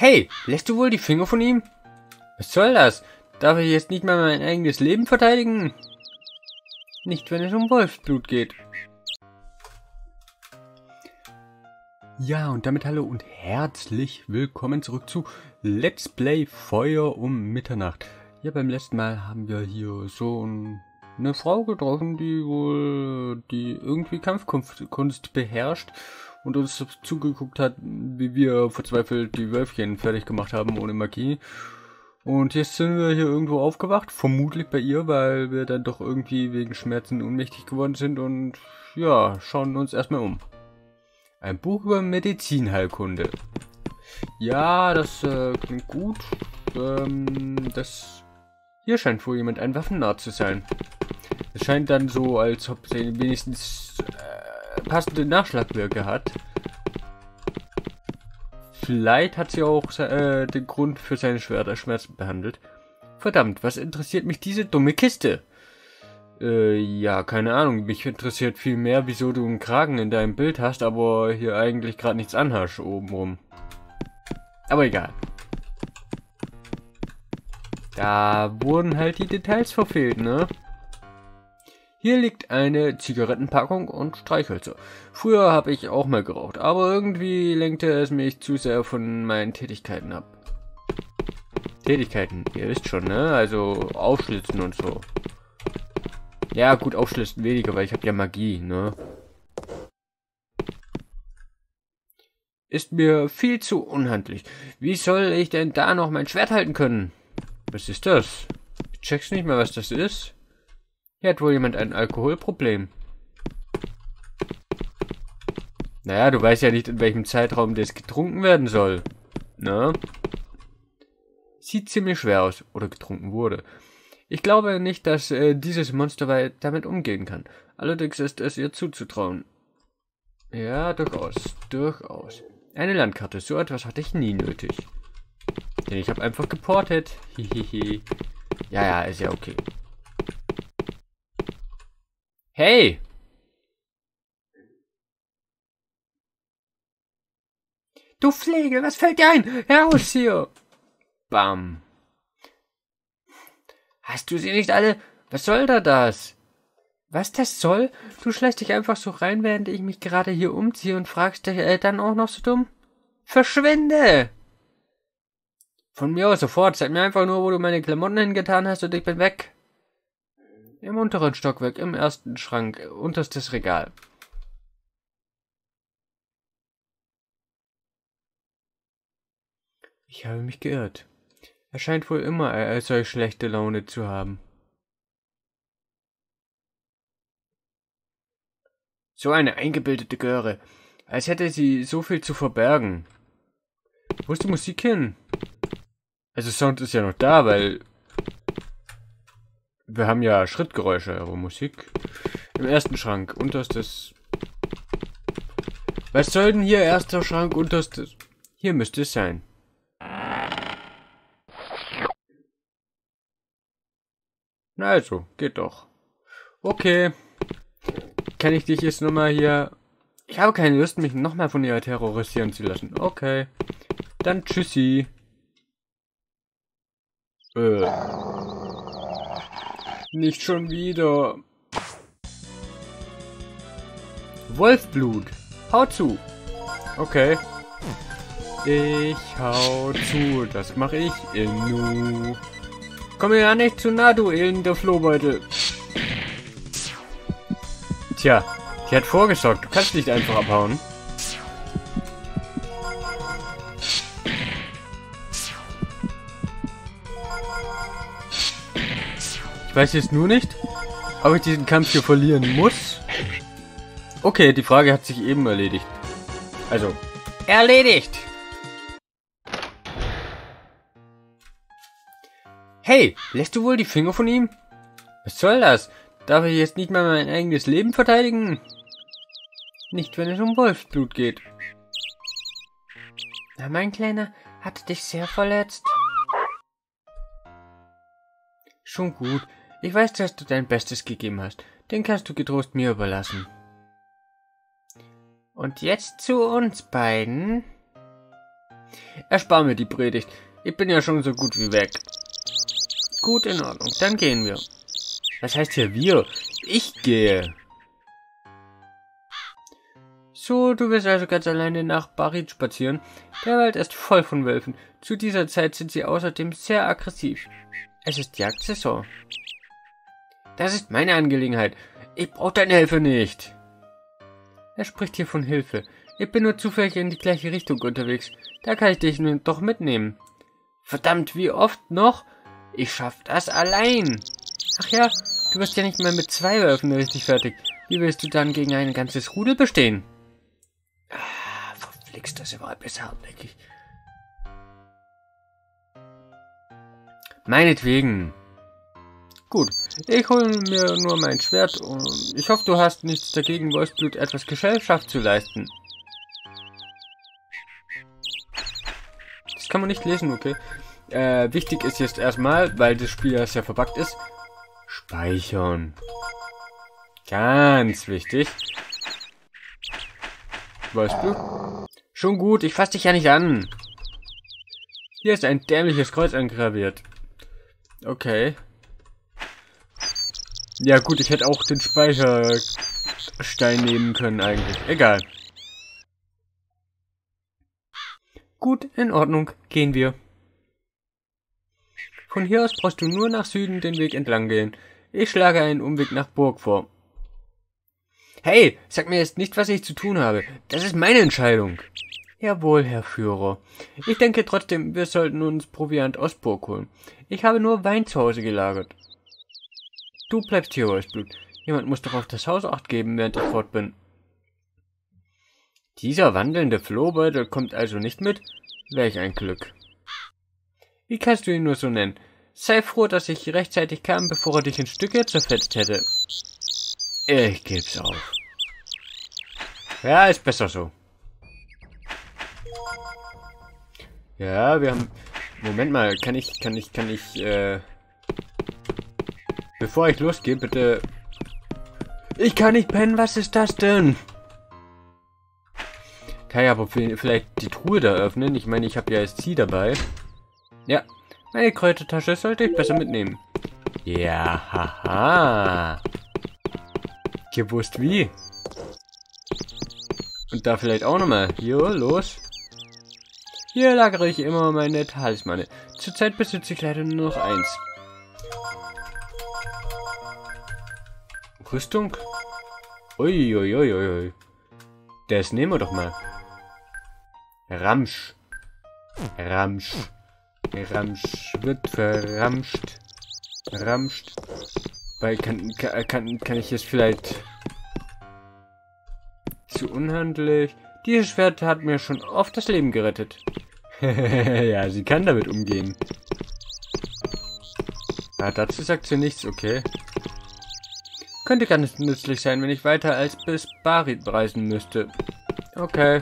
Hey, lässt du wohl die Finger von ihm? Was soll das? Darf ich jetzt nicht mal mein eigenes Leben verteidigen? Nicht, wenn es um Wolfsblut geht. Ja, und damit hallo und herzlich willkommen zurück zu Let's Play Feuer um Mitternacht. Ja, beim letzten Mal haben wir hier so ein, eine Frau getroffen, die wohl, die irgendwie Kampfkunst beherrscht und uns zugeguckt hat, wie wir verzweifelt die Wölfchen fertig gemacht haben ohne Magie. Und jetzt sind wir hier irgendwo aufgewacht, vermutlich bei ihr, weil wir dann doch irgendwie wegen Schmerzen ohnmächtig geworden sind und ja, schauen uns erstmal um. Ein Buch über Medizinheilkunde. Ja, das äh, klingt gut. Ähm, das hier scheint wohl jemand ein Waffennah zu sein. Es scheint dann so, als ob sie wenigstens äh, passende Nachschlagwirke hat. Vielleicht hat sie auch äh, den Grund für seine Schmerzen behandelt. Verdammt, was interessiert mich diese dumme Kiste? Äh, ja, keine Ahnung. Mich interessiert viel mehr, wieso du einen Kragen in deinem Bild hast, aber hier eigentlich gerade nichts anhast obenrum. Aber egal. Da wurden halt die Details verfehlt, ne? Hier liegt eine Zigarettenpackung und Streichhölzer. Früher habe ich auch mal geraucht, aber irgendwie lenkte es mich zu sehr von meinen Tätigkeiten ab. Tätigkeiten, ihr wisst schon, ne? Also aufschlitzen und so. Ja, gut, aufschlitzen weniger, weil ich habe ja Magie, ne? Ist mir viel zu unhandlich. Wie soll ich denn da noch mein Schwert halten können? Was ist das? Ich check's nicht mehr, was das ist. Hier hat wohl jemand ein Alkoholproblem. Naja, du weißt ja nicht, in welchem Zeitraum das getrunken werden soll. Ne? Sieht ziemlich schwer aus. Oder getrunken wurde. Ich glaube nicht, dass äh, dieses Monster damit umgehen kann. Allerdings ist es ihr zuzutrauen. Ja, durchaus. Durchaus. Eine Landkarte. So etwas hatte ich nie nötig. Denn ich habe einfach geportet. Hihihi. ja, ja, ist ja okay. Hey! Du Flegel, was fällt dir ein? Heraus hier! Bam. Hast du sie nicht alle? Was soll da das? Was das soll? Du schleichst dich einfach so rein, während ich mich gerade hier umziehe und fragst dich äh, dann auch noch so dumm? Verschwinde! Von mir aus sofort. Zeig mir einfach nur, wo du meine Klamotten hingetan hast und ich bin weg. Im unteren Stockwerk, im ersten Schrank, unterstes Regal. Ich habe mich geirrt. Er scheint wohl immer äh, solch schlechte Laune zu haben. So eine eingebildete Göre. Als hätte sie so viel zu verbergen. Wo ist die Musik hin? Also Sound ist ja noch da, weil wir haben ja Schrittgeräusche, aber Musik im ersten Schrank, unterstes. Was soll denn hier erster Schrank, unterstes? Hier müsste es sein. Na also, geht doch. Okay. Kann ich dich jetzt nochmal hier... Ich habe keine Lust, mich nochmal von ihr terrorisieren zu lassen. Okay. Dann tschüssi. Äh. Nicht schon wieder. Wolfblut. Hau zu. Okay. Ich hau zu. Das mache ich Innu. Komm mir ja nicht zu nah, du elender Flohbeutel. Tja, die hat vorgesorgt. Du kannst nicht einfach abhauen. Weiß jetzt nur nicht, ob ich diesen Kampf hier verlieren muss. Okay, die Frage hat sich eben erledigt. Also, erledigt! Hey, lässt du wohl die Finger von ihm? Was soll das? Darf ich jetzt nicht mal mein eigenes Leben verteidigen? Nicht, wenn es um Wolfsblut geht. Na, mein Kleiner, hat dich sehr verletzt. Schon gut. Ich weiß, dass du dein Bestes gegeben hast. Den kannst du getrost mir überlassen. Und jetzt zu uns beiden. Erspar mir die Predigt. Ich bin ja schon so gut wie weg. Gut, in Ordnung. Dann gehen wir. Was heißt hier wir? Ich gehe. So, du wirst also ganz alleine nach Barit spazieren. Der Wald ist voll von Wölfen. Zu dieser Zeit sind sie außerdem sehr aggressiv. Es ist Jagdsaison. Das ist meine Angelegenheit. Ich brauche deine Hilfe nicht. Er spricht hier von Hilfe. Ich bin nur zufällig in die gleiche Richtung unterwegs. Da kann ich dich nun doch mitnehmen. Verdammt, wie oft noch? Ich schaff das allein. Ach ja, du wirst ja nicht mehr mit zwei Wölfen richtig fertig. Wie willst du dann gegen ein ganzes Rudel bestehen? Ah, verflixt, das war besser hartnäckig. Meinetwegen. Gut, ich hole mir nur mein Schwert und ich hoffe, du hast nichts dagegen, Wolfsblut etwas Gesellschaft zu leisten. Das kann man nicht lesen, okay? Äh, wichtig ist jetzt erstmal, weil das Spiel ja sehr verbuggt ist, speichern. Ganz wichtig. Wolfsblut? Schon gut, ich fass dich ja nicht an. Hier ist ein dämliches Kreuz angraviert. Okay. Ja gut, ich hätte auch den Speicherstein nehmen können eigentlich. Egal. Gut, in Ordnung. Gehen wir. Von hier aus brauchst du nur nach Süden den Weg entlang gehen. Ich schlage einen Umweg nach Burg vor. Hey, sag mir jetzt nicht, was ich zu tun habe. Das ist meine Entscheidung. Jawohl, Herr Führer. Ich denke trotzdem, wir sollten uns Proviant aus Burg holen. Ich habe nur Wein zu Hause gelagert. Du bleibst hier, Weißblut. Jemand muss doch auf das Haus acht geben, während ich fort bin. Dieser wandelnde Flohbeutel kommt also nicht mit? Welch ein Glück. Wie kannst du ihn nur so nennen? Sei froh, dass ich rechtzeitig kam, bevor er dich in Stücke zerfetzt hätte. Ich geb's auf. Ja, ist besser so. Ja, wir haben... Moment mal, kann ich, kann ich, kann ich, äh... Bevor ich losgehe, bitte... Ich kann nicht pennen, was ist das denn? Kann ich aber vielleicht die Truhe da öffnen? Ich meine, ich habe ja SC dabei. Ja, meine Kräutertasche sollte ich besser mitnehmen. Ja, haha. Gewusst wie. Und da vielleicht auch nochmal. Hier, los. Hier lagere ich immer meine Talismane. Zurzeit besitze ich leider nur noch eins. Rüstung? Uiuiuiui. Ui, ui. Das nehmen wir doch mal. Ramsch. Ramsch. Ramsch. Wird verramscht. Ramscht. Weil kann, kann, kann ich es vielleicht... Zu unhandlich. Dieses Schwert hat mir schon oft das Leben gerettet. ja, sie kann damit umgehen. Ja, dazu sagt sie nichts, okay. Könnte ganz nützlich sein, wenn ich weiter als bis Barit reisen müsste. Okay.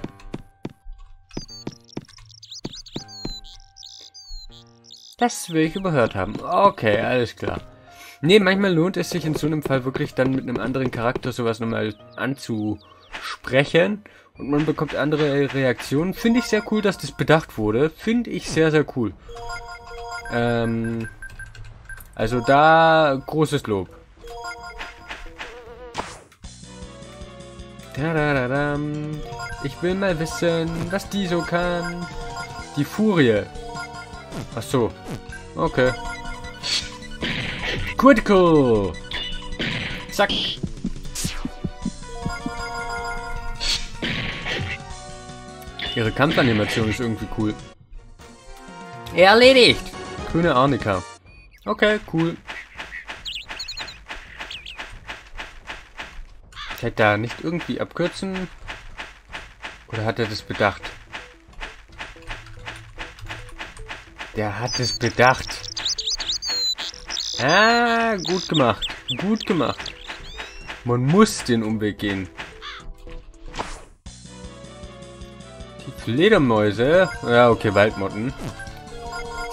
Das will ich überhört haben. Okay, alles klar. Ne, manchmal lohnt es sich in so einem Fall wirklich dann mit einem anderen Charakter sowas nochmal anzusprechen. Und man bekommt andere Reaktionen. Finde ich sehr cool, dass das bedacht wurde. Finde ich sehr, sehr cool. Ähm, also da großes Lob. Ich will mal wissen, was die so kann. Die Furie. Ach so. Okay. Critical. Zack. Ihre Kampfanimation ist irgendwie cool. Erledigt. Grüne Arnika. Okay, cool. Ich hätte da nicht irgendwie abkürzen. Oder hat er das bedacht? Der hat es bedacht. Ah, gut gemacht. Gut gemacht. Man muss den Umweg gehen. Die Fledermäuse. Ja, okay, Waldmotten.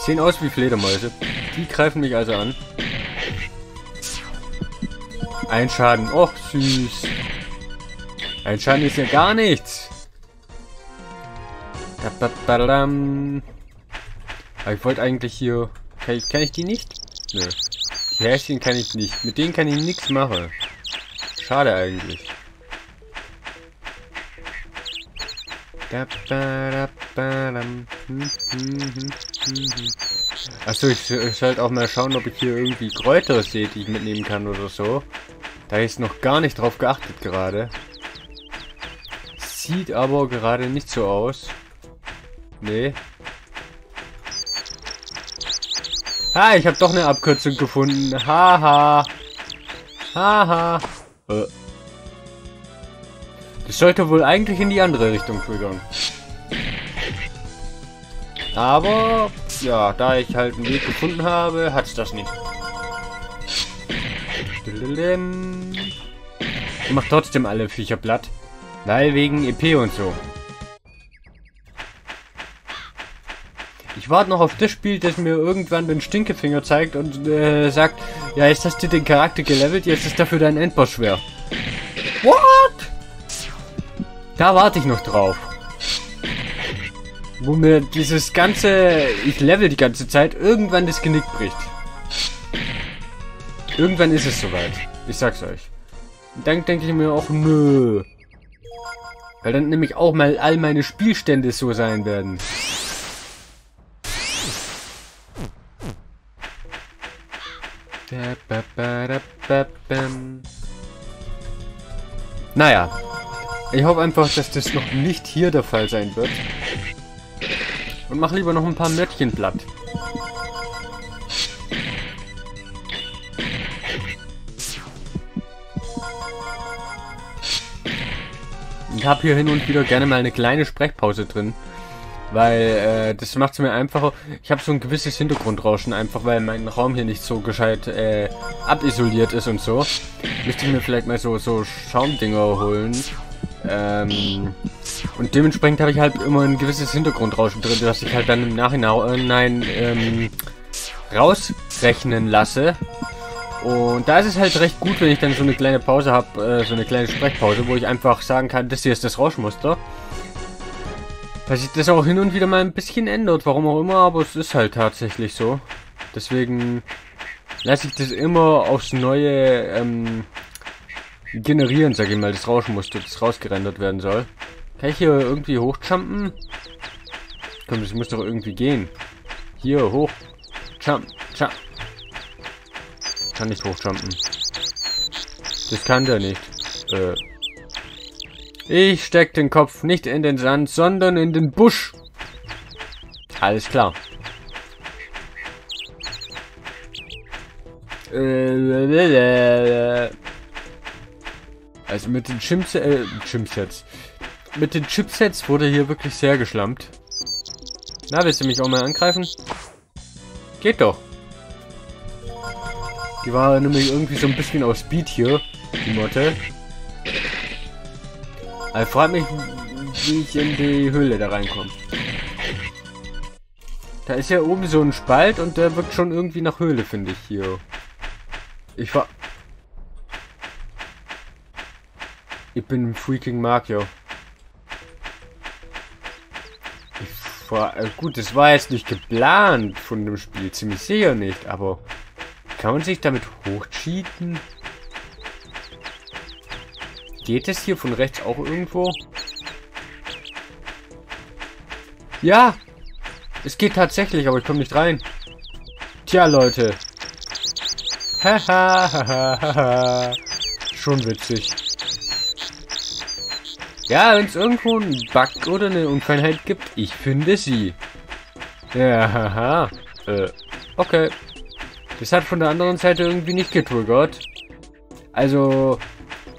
Sehen aus wie Fledermäuse. Die greifen mich also an. Ein Schaden. Och, süß. Ein Schaden ist ja gar nichts. Aber ich wollte eigentlich hier... Kann ich, kann ich die nicht? Nö. Die Häschen kann ich nicht. Mit denen kann ich nichts machen. Schade eigentlich. Achso, ich, ich sollte auch mal schauen, ob ich hier irgendwie Kräuter sehe, die ich mitnehmen kann oder so. Da ist noch gar nicht drauf geachtet gerade. Sieht aber gerade nicht so aus. Nee. Ha, ich habe doch eine Abkürzung gefunden. Haha. Haha. Äh. Das sollte wohl eigentlich in die andere Richtung triggern. Aber, ja, da ich halt einen Weg gefunden habe, hat es das nicht. Ich mach trotzdem alle Viecher platt. Weil wegen EP und so. Ich warte noch auf das Spiel, das mir irgendwann den Stinkefinger zeigt und äh, sagt, ja, jetzt hast du den Charakter gelevelt, jetzt ist dafür dein Endboss schwer. What? Da warte ich noch drauf. Wo mir dieses ganze, ich level die ganze Zeit, irgendwann das Genick bricht. Irgendwann ist es soweit. Ich sag's euch. Und dann denke ich mir auch, nö. Weil dann nämlich auch mal all meine Spielstände so sein werden. Naja. Ich hoffe einfach, dass das noch nicht hier der Fall sein wird. Und mach lieber noch ein paar Mörtchen platt. Ich habe hier hin und wieder gerne mal eine kleine Sprechpause drin. Weil äh, das macht es mir einfacher. Ich habe so ein gewisses Hintergrundrauschen, einfach weil mein Raum hier nicht so gescheit äh, abisoliert ist und so. Müsste ich mir vielleicht mal so, so Schaumdinger holen. Ähm, und dementsprechend habe ich halt immer ein gewisses Hintergrundrauschen drin, das ich halt dann im Nachhinein ähm, rausrechnen lasse. Und da ist es halt recht gut, wenn ich dann so eine kleine Pause habe, äh, so eine kleine Sprechpause, wo ich einfach sagen kann, das hier ist das Rauschmuster. Dass sich das auch hin und wieder mal ein bisschen ändert, warum auch immer, aber es ist halt tatsächlich so. Deswegen lasse ich das immer aufs Neue ähm, generieren, sag ich mal, das Rauschmuster, das rausgerendert werden soll. Kann ich hier irgendwie hochjumpen? Komm, das muss doch irgendwie gehen. Hier, hoch. Jump, jump. Kann nicht hochjumpen. Das kann der nicht. Äh, ich steck den Kopf nicht in den Sand, sondern in den Busch. Alles klar. Also mit den Chimps, äh, Chipsets. Mit den Chipsets wurde hier wirklich sehr geschlampt. Na, willst du mich auch mal angreifen? Geht doch. Die war nämlich irgendwie so ein bisschen auf Speed hier, die Motte. Ich frage mich, wie ich in die Höhle da reinkomme. Da ist ja oben so ein Spalt und der wirkt schon irgendwie nach Höhle, finde ich hier. Ich war... Ich bin freaking Mario. Ich war... Äh, gut, das war jetzt nicht geplant von dem Spiel, ziemlich sicher nicht, aber... Kann man sich damit hochcheaten? Geht es hier von rechts auch irgendwo? Ja! Es geht tatsächlich, aber ich komme nicht rein. Tja, Leute. Hahaha. Schon witzig. Ja, wenn es irgendwo einen Bug oder eine Unfeinheit gibt, ich finde sie. Ja, haha. Äh, okay. Das hat von der anderen Seite irgendwie nicht getriggert. Also,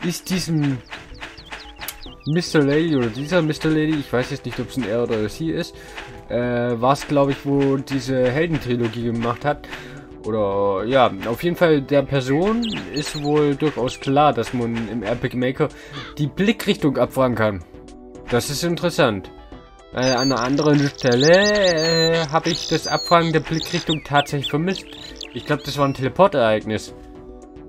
ist diesem Mr. Lady oder dieser Mr. Lady, ich weiß jetzt nicht, ob es ein er oder sie ist, äh, war es, glaube ich, wo diese Heldentrilogie gemacht hat. Oder ja, auf jeden Fall der Person ist wohl durchaus klar, dass man im Epic Maker die Blickrichtung abfragen kann. Das ist interessant. Äh, an einer anderen Stelle äh, habe ich das Abfragen der Blickrichtung tatsächlich vermisst. Ich glaube, das war ein Teleportereignis.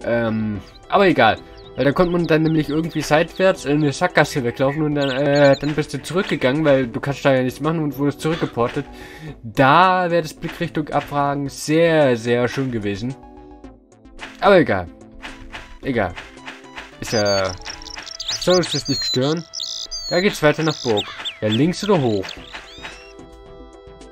Ähm, aber egal. Weil da konnte man dann nämlich irgendwie seitwärts in eine Sackgasse weglaufen und dann, äh, dann bist du zurückgegangen, weil du kannst da ja nichts machen und wurdest zurückgeportet. Da wäre das Blickrichtung abfragen sehr, sehr schön gewesen. Aber egal. Egal. Ist ja... Soll uns das nicht stören? Da geht's weiter nach Burg. Ja, links oder hoch?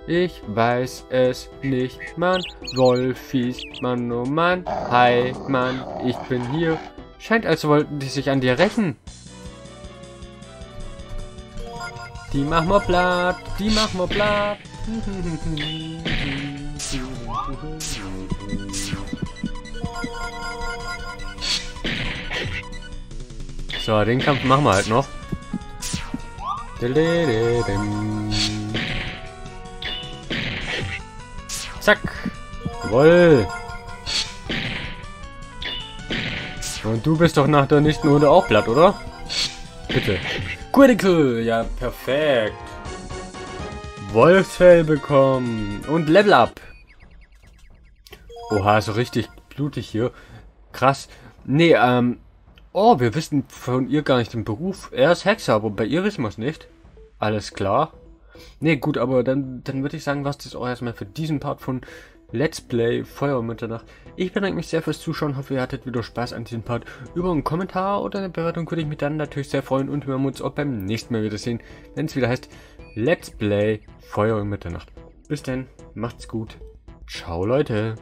Ich weiß es nicht, Mann. Wolfies, Mann, oh Mann. Hi, Mann, ich bin hier. Scheint, als wollten die sich an dir rächen. Die machen wir platt, die machen wir platt. So, den Kampf machen wir halt noch. Jawoll. Und du bist doch nach der nächsten Runde auch platt, oder? Bitte. Critical. Ja, perfekt. Wolfsfell bekommen. Und Level Up. Oha, so richtig blutig hier. Krass. Nee, ähm... Oh, wir wissen von ihr gar nicht den Beruf. Er ist Hexer, aber bei ihr wissen wir es nicht. Alles klar. Nee, gut, aber dann, dann würde ich sagen, was das auch erstmal für diesen Part von Let's Play Feuer um Mitternacht. Ich bedanke mich sehr fürs Zuschauen, hoffe ihr hattet wieder Spaß an diesem Part. Über einen Kommentar oder eine Bewertung würde ich mich dann natürlich sehr freuen und wir werden uns auch beim nächsten Mal wiedersehen, wenn es wieder heißt Let's Play Feuer um Mitternacht. Bis dann, macht's gut. Ciao Leute.